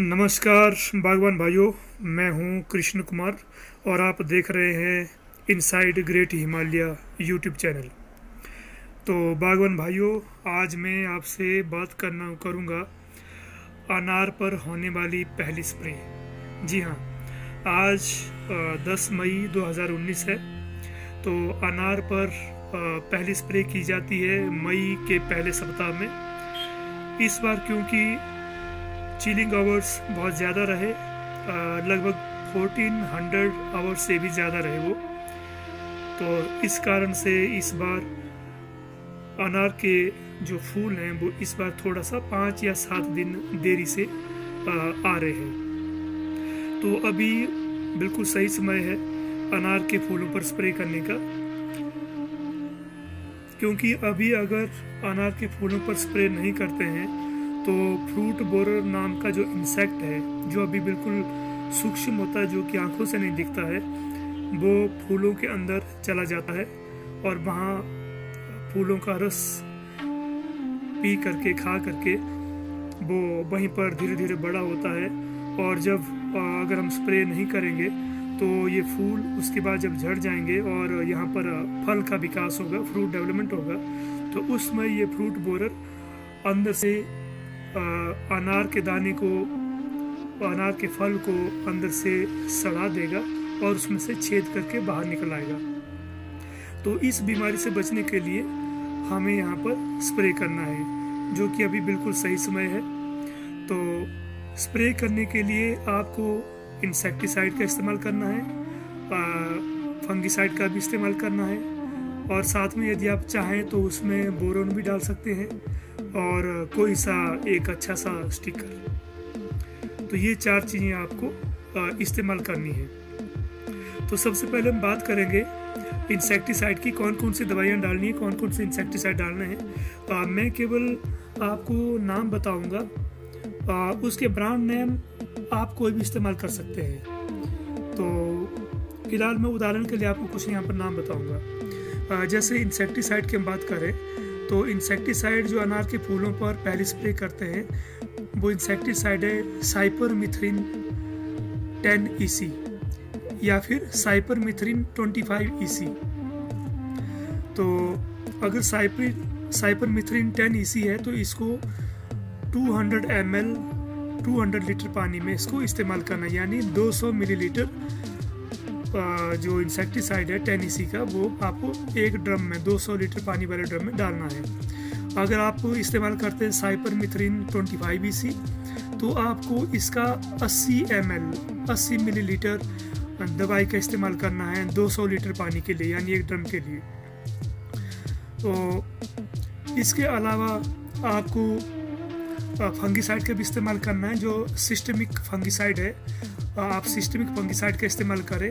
नमस्कार बागवान भाइयों, मैं हूँ कृष्ण कुमार और आप देख रहे हैं inside great Himalaya YouTube channel तो बागवान भाइयों, आज मैं आपसे बात करना करूँगा अनार पर होने वाली पहली स्प्रे जी हाँ आज 10 मई 2019 है तो अनार पर पहली स्प्रे की जाती है मई के पहले सप्ताह में। इस बार क्योंकि चिलिंग आवर्स बहुत ज़्यादा रहे लगभग 1400 आवर्स से भी ज़्यादा रहे वो। तो इस कारण से इस बार अनार के जो फूल हैं, वो इस बार थोड़ा सा पाँच या सात दिन देरी से आ रहे हैं। तो अभी बिल्कुल सही समय है अनार के फूलों पर स्प्रे करने का। क्योंकि अभी अगर अनार के फूलों पर स्प्रे नहीं करते हैं तो फ्रूट बोरर नाम का जो इंसेक्ट है, जो अभी बिल्कुल सूक्ष्म होता है, जो कि आँखों से नहीं दिखता है, वो फूलों के अंदर चला जाता है और वहाँ फूलों का रस पी करके, खा करके वो वहीं पर धीरे धीरे बड़ा होता है। और जब अगर हम स्प्रे नहीं करेंगे तो ये फूल उसके बाद जब झड़ जाएँगे और यहाँ पर फल का विकास होगा फ्रूट डेवलपमेंट होगा तो उसमें ये फ्रूट बोरर अंदर से अनार के दाने को, अनार के फल को अंदर से सड़ा देगा और उसमें से छेद करके बाहर निकल आएगा। तो इस बीमारी से बचने के लिए हमें यहाँ पर स्प्रे करना है, जो कि अभी बिल्कुल सही समय है। तो स्प्रे करने के लिए आपको इंसेक्टिसाइड का इस्तेमाल करना है फंगिसाइड का भी इस्तेमाल करना है, और साथ में यदि आप चाहें तो उसमें बोरोन भी डाल सकते हैं। और कोई सा एक अच्छा सा स्टिकर तो ये चार चीज़ें आपको इस्तेमाल करनी है। तो सबसे पहले हम बात करेंगे इंसेक्टिसाइड की कौन कौन सी दवाइयाँ डालनी है कौन कौन से इंसेक्टिसाइड डालने हैं। मैं केवल आपको नाम बताऊँगा। उसके ब्रांड नेम आप कोई भी इस्तेमाल कर सकते हैं। तो फ़िलहाल मैं उदाहरण के लिए आपको कुछ यहाँ पर नाम बताऊँगा। जैसे इंसेक्टिसाइड की हम बात करें तो इंसेक्टिसाइड जो अनार के फूलों पर पहले स्प्रे करते हैं, वो इंसेक्टिसाइड है साइपर मिथ्रिन टेन ई या फिर साइपर मिथ्रिन ट्वेंटी फाइव ई तो अगर साइपर साइपर मिथ्रिन टेन ई है तो इसको 200 एम एल 200 लीटर पानी में इसको इस्तेमाल करना यानी 200 मिलीलीटर जो इंसेक्टिसाइड है टेनिसी का, वो आपको एक ड्रम में 200 लीटर पानी वाले ड्रम में डालना है। अगर आप इस्तेमाल करते हैं साइपर मिथ्रिन 25 ईसी तो आपको इसका 80 एम एल अस्सी मिलीलीटर दवाई का इस्तेमाल करना है 200 लीटर पानी के लिए, यानी एक ड्रम के लिए। तो इसके अलावा आपको फंगिसाइड का भी इस्तेमाल करना है, जो सिस्टमिक फंगिसाइड है आप सिस्टमिक फंगिसाइड का इस्तेमाल करें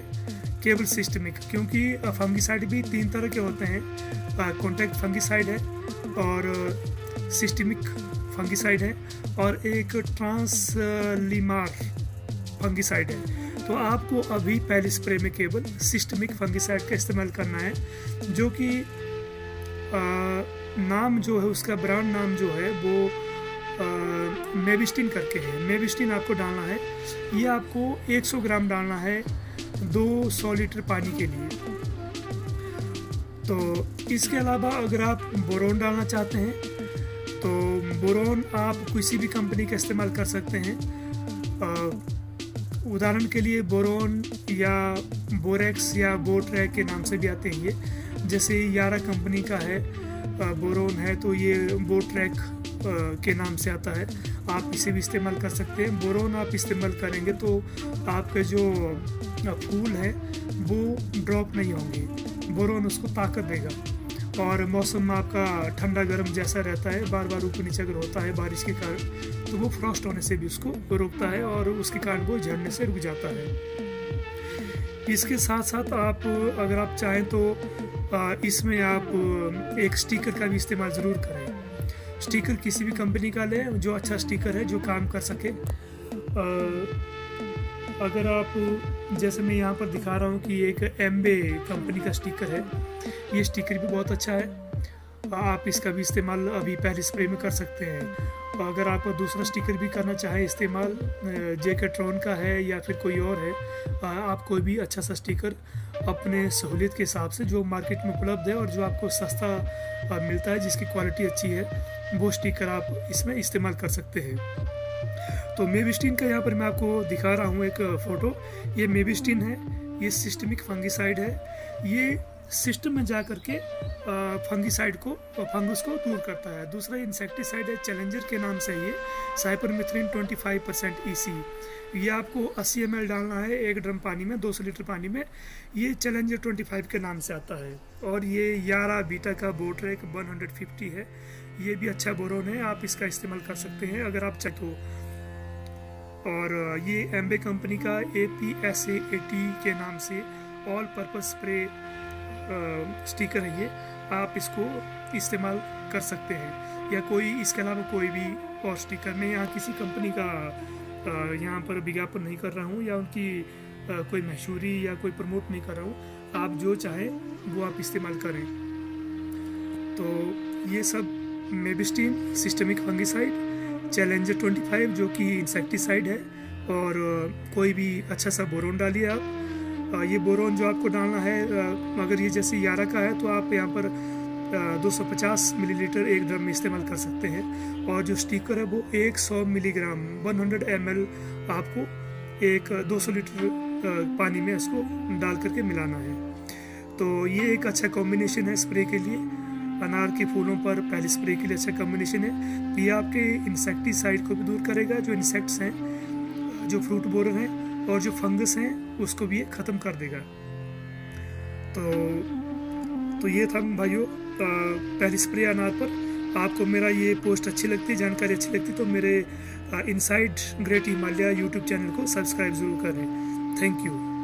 केवल सिस्टमिक क्योंकि फंगिसाइड भी तीन तरह के होते हैं। कॉन्टैक्ट फंगिसाइड है और सिस्टमिक फंगिसाइड है और एक ट्रांसलीमार फंगिसाइड है। तो आपको अभी पहले स्प्रे में केवल सिस्टमिक फंगिसाइड का इस्तेमाल करना है, जो कि नाम जो है, उसका ब्रांड नाम जो है, वो मेविस्टिन करके है। मेविस्टिन आपको डालना है। ये आपको 100 ग्राम डालना है 200 लीटर पानी के लिए। तो इसके अलावा अगर आप बोरोन डालना चाहते हैं तो बोरोन आप किसी भी कंपनी का इस्तेमाल कर सकते हैं। उदाहरण के लिए बोरोन या बोरेक्स या बोट्रैक के नाम से भी आते हैं ये। जैसे यारा कंपनी का है बोरोन है तो ये बोट्रैक के नाम से आता है। आप इसे भी इस्तेमाल कर सकते हैं। बोरोन आप इस्तेमाल करेंगे तो आपके जो फूल है, वो ड्रॉप नहीं होंगे। बोरोन उसको ताकत देगा। और मौसम आपका ठंडा गर्म जैसा रहता है बार बार ऊपर नीचे अगर होता है बारिश के कारण तो वो फ्रॉस्ट होने से भी उसको रोकता है और उसके कारण वो झड़ने से रुक जाता है। इसके साथ साथ आप, अगर आप चाहें तो इसमें आप, एक स्टिकर का भी इस्तेमाल ज़रूर करें। स्टिकर किसी भी कंपनी का लें जो अच्छा स्टिकर है, जो काम कर सके। अगर आप, जैसे मैं यहाँ पर दिखा रहा हूँ कि एक एम कंपनी का स्टिकर है, ये स्टिकर भी बहुत अच्छा है। आप इसका भी इस्तेमाल अभी पहले स्प्रे में कर सकते हैं। अगर आप दूसरा स्टिकर भी करना चाहें इस्तेमाल जेकेट्रॉन का है या फिर कोई और है आप कोई भी अच्छा सा स्टिकर अपने सहूलियत के हिसाब से जो मार्केट में उपलब्ध है और जो आपको सस्ता मिलता है, जिसकी क्वालिटी अच्छी है, वो स्टिकर आप इसमें इस्तेमाल कर सकते हैं। तो मेविस्टीन का यहाँ पर मैं आपको दिखा रहा हूँ एक फ़ोटो। ये मेविस्टीन है, ये सिस्टमिक फंगिसाइड है। ये सिस्टम में जा करके फंगिसाइड को, फंगस को दूर करता है। दूसरा इंसेक्टिसाइड है चैलेंजर के नाम से ये साइपरमिथ्रिन 25 परसेंट ई ये आपको 80 एम डालना है, एक ड्रम पानी में 200 लीटर पानी में। ये चैलेंजर 25 के नाम से आता है। और ये यारा बीटा का बोट्रेक 150 है। ये भी अच्छा बोरोन है, आप इसका इस्तेमाल कर सकते हैं, अगर आप चाहे तो और, ये एम्बे कंपनी का A P S A T के नाम से ऑल पर्पज स्प्रे स्टिकर है ये। आप इसको इस्तेमाल कर सकते हैं। या कोई, इसके अलावा कोई भी और स्टिकर मैं यहाँ किसी कंपनी का यहाँ पर विज्ञापन नहीं कर रहा हूँ या उनकी कोई मशहूरी या कोई प्रमोट नहीं कर रहा हूँ। आप जो चाहें, वो आप इस्तेमाल करें। तो ये सब मेबिस्टीन सिस्टमिक फंगिसाइड चैलेंजर 25 जो कि इंसेक्टिसाइड है। और कोई भी अच्छा सा बोरोन डालिए आप। ये बोरोन जो आपको डालना है अगर ये जैसे यारा का है तो आप यहाँ पर 250 मिलीलीटर एक ड्रम में इस्तेमाल कर सकते हैं। और जो स्टिकर है, वो 100 मिलीग्राम 100 एम आपको एक 200 लीटर पानी में इसको डाल करके मिलाना है। तो ये एक अच्छा कॉम्बिनेशन है स्प्रे के लिए। अनार के फूलों पर पहले स्प्रे के लिए अच्छा कॉम्बिनेशन है। ये आपके इंसेक्टिसाइड को भी दूर करेगा, जो इंसेक्ट्स हैं, जो फ्रूट बोरर हैं। और जो फंगस हैं, उसको भी ख़त्म कर देगा। तो तो ये था भाइयों पहली स्प्रे अनार पर। आपको मेरा ये पोस्ट अच्छी लगती है जानकारी अच्छी लगती तो मेरे inside great Himalaya YouTube channel को सब्सक्राइब ज़रूर करें। Thank you.